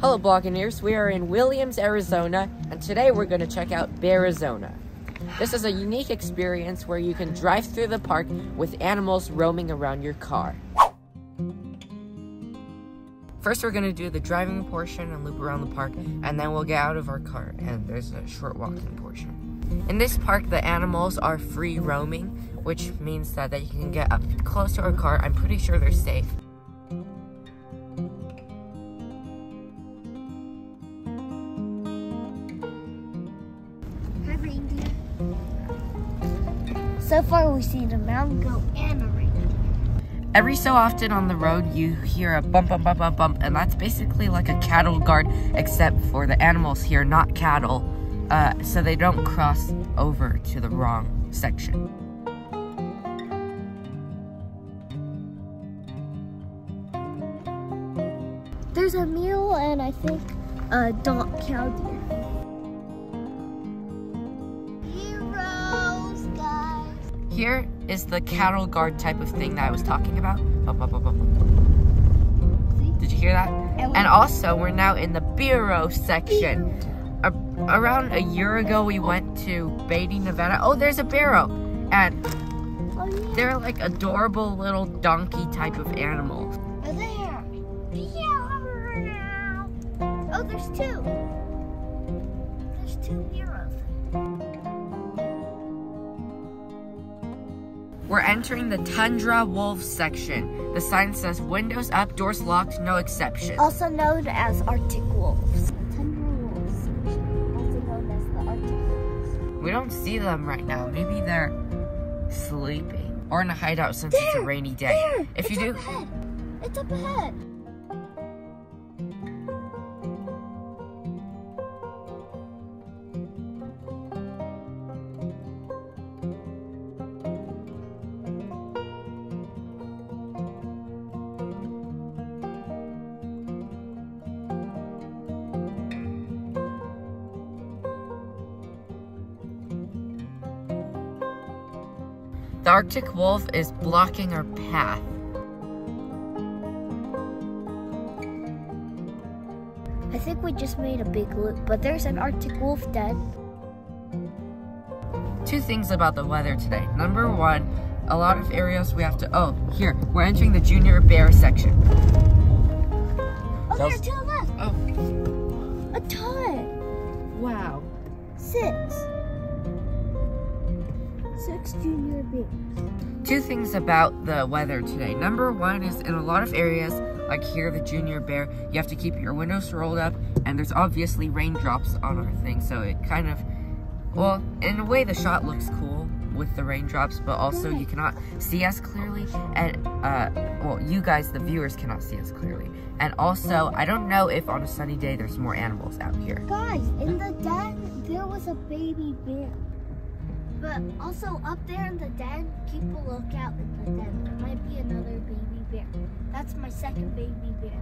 Hello, Bloggineers. We are in Williams, Arizona, and today we're going to check out Bearizona. This is a unique experience where you can drive through the park with animals roaming around your car. First, we're going to do the driving portion and loop around the park, and then we'll get out of our car, and there's a short walking portion. In this park, the animals are free roaming, which means that they can get up close to our car. I'm pretty sure they're safe. So far, we've seen a mountain goat and a reindeer. Every so often on the road, you hear a bump, bump, bump, bump, bump, and that's basically like a cattle guard, except for the animals here, not cattle, uh, so they don't cross over to the wrong section. There's a mule and I think a dog cow deer. Here is the cattle guard type of thing that I was talking about. Did you hear that? And, also, we're now in the burro section. A- around a year ago, we went to Beatty, Nevada. Oh, there's a burro. And oh they're like adorable little donkey type of animals. Oh, are there? Yeah. Oh, there's two. There's two heroes. We're entering the Tundra Wolf section. The sign says windows up, doors locked, no exceptions. Also known as Arctic wolves. Wolves, as Arctic wolves. We don't see them right now. Maybe they're sleeping or in a hideout since it's a rainy day. There, If you do, up ahead. It's up ahead. The Arctic wolf is blocking our path. I think we just made a big loop, but there's an Arctic wolf dead. Two things about the weather today. Number one, a lot of areas we have to. Oh, here we're entering the junior bear section. Oh, there, to the left. Oh, A ton. wow. Six. Six junior. Two things about the weather today. Number one is in a lot of areas, like here, the junior bear, you have to keep your windows rolled up, and there's obviously raindrops on our thing, so it kind of, well, in a way, the shot looks cool with the raindrops, but also you cannot see us clearly, and, uh, well, you guys, the viewers, cannot see us clearly. And also, I don't know if on a sunny day there's more animals out here. Guys, in the den, there was a baby bear. But also up there in the den, keep a lookout in the den. There might be another baby bear. That's my second baby bear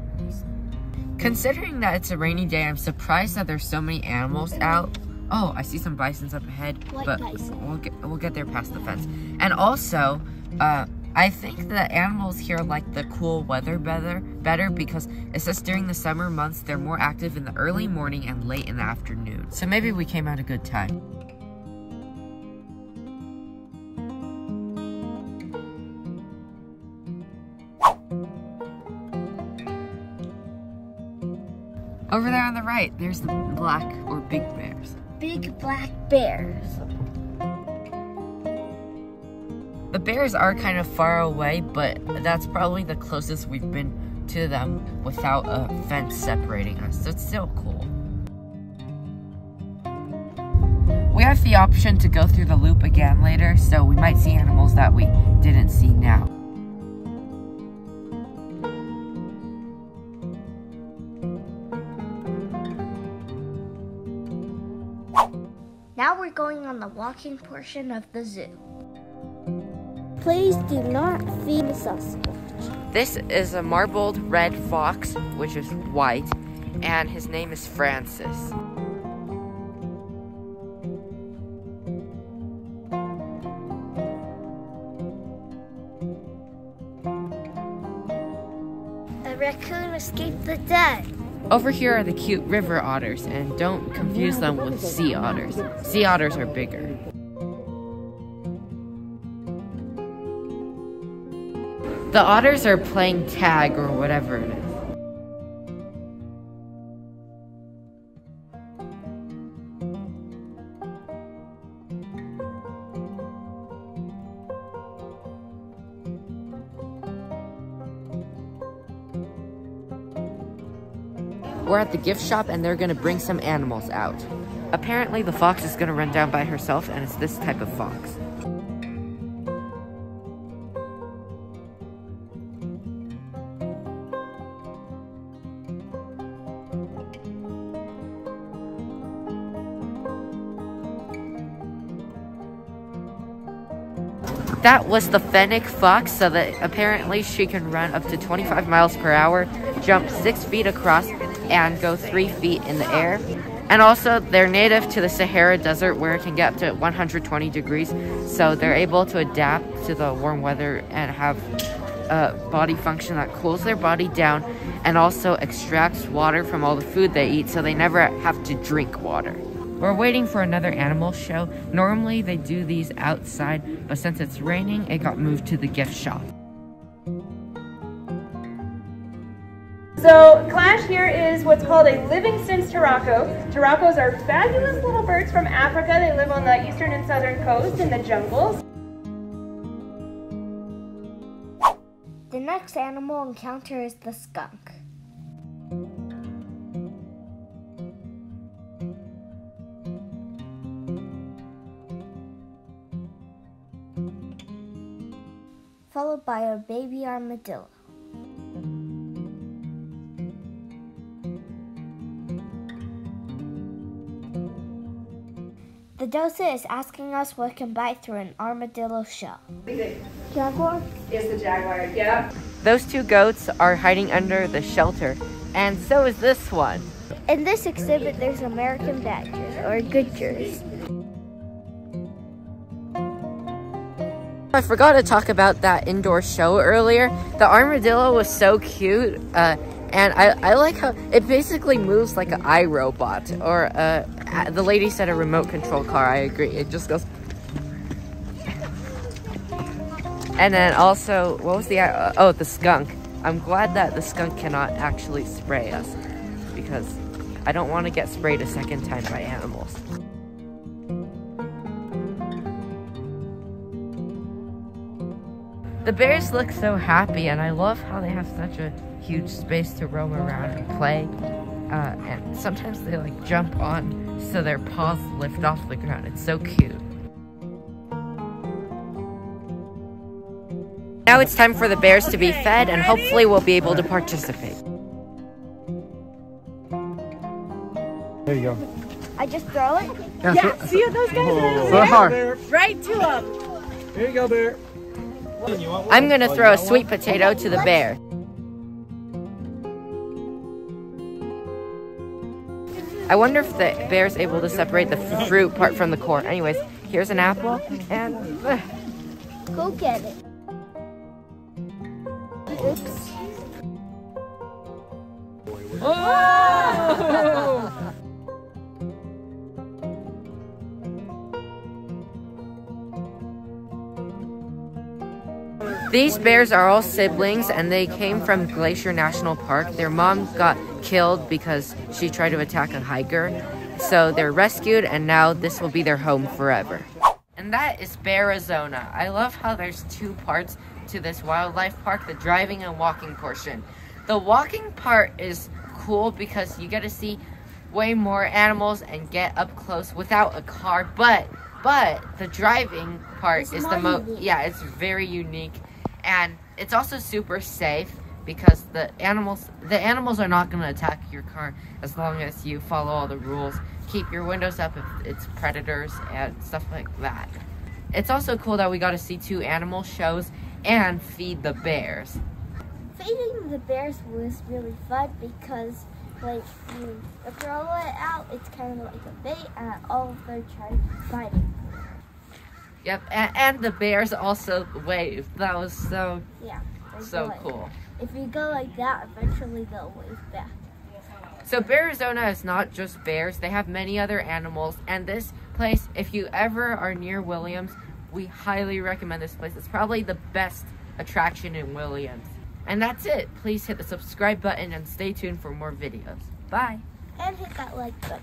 Considering that it's a rainy day, I'm surprised that there's so many animals out. Oh, I see some bisons up ahead, White but bison. we'll get we'll get there past the fence. And also, uh, I think the animals here like the cool weather better better because it says during the summer months they're more active in the early morning and late in the afternoon. So maybe we came at a good time. Over there on the right, there's the black or big bears. Big black bears. The bears are kind of far away, but that's probably the closest we've been to them without a fence separating us. So it's still cool. We have the option to go through the loop again later, so we might see animals that we didn't see now. Now we're going on the walking portion of the zoo. Please do not feed the Sasquatch. This is a marbled red fox, which is white, and his name is Francis. A raccoon escaped the dead. Over here are the cute river otters, and don't confuse them with sea otters. Sea otters are bigger. The otters are playing tag or whatever it is. We're at the gift shop and they're gonna bring some animals out. Apparently the fox is gonna run down by herself and it's this type of fox. That was the fennec fox, so that apparently she can run up to 25 miles per hour, jump 6 feet across, and go 3 feet in the air. And also, they're native to the Sahara Desert where it can get up to 120 degrees, so they're able to adapt to the warm weather and have a body function that cools their body down and also extracts water from all the food they eat so they never have to drink water. We're waiting for another animal show. Normally they do these outside, but since it's raining, it got moved to the gift shop. So Clash here is what's called a Livingstone's Turaco. Turacos are fabulous little birds from Africa. They live on the eastern and southern coast in the jungles. The next animal encounter is the skunk. Followed by a baby armadillo. The docent is asking us what can bite through an armadillo shell. Jaguar? Is the jaguar, yeah. Those two goats are hiding under the shelter, and so is this one. In this exhibit, there's American badgers, or goodgers. I forgot to talk about that indoor show earlier. The armadillo was so cute, uh, and I, I like how it basically moves like an iRobot, or uh, the lady said a remote control car. I agree. It just goes. And then also, what was the uh, oh the skunk? I'm glad that the skunk cannot actually spray us because I don't want to get sprayed a second time by animals. The bears look so happy, and I love how they have such a huge space to roam around and play. Uh, and sometimes they like jump on so their paws lift off the ground. It's so cute. Now it's time for the bears to be fed, and hopefully we'll be able to participate. There you go. I just throw it? Yeah, Yeah, throw- see those guys over throw it hard. Right to them. Here you go, bear. I'm gonna throw a sweet potato to the bear. I wonder if the bear's able to separate the fruit part from the core. Anyways, here's an apple, and uh, Go get it. Oops. These bears are all siblings and they came from Glacier National Park. Their mom got killed because she tried to attack a hiker. So they're rescued and now this will be their home forever. And that is Bearizona. I love how there's two parts to this wildlife park, the driving and walking portion. The walking part is cool because you get to see way more animals and get up close without a car, but but the driving part It's is the most yeah, it's very unique and it's also super safe because the animals the animals are not going to attack your car as long as you follow all the rules. Keep your windows up if it's predators and stuff like that. It's also cool that we got to see two animal shows and feed the bears. Feeding the bears was really fun because like you throw it out, it's kind of like a bait, and all of them try to biting. Yep and, and the bears also waved that was so Yeah. so good. cool if you go like that, eventually they'll wave back. So Bearizona is not just bears, they have many other animals. And this place, if you ever are near Williams, we highly recommend this place. It's probably the best attraction in Williams. And that's it. Please hit the subscribe button and stay tuned for more videos. Bye. And hit that like button.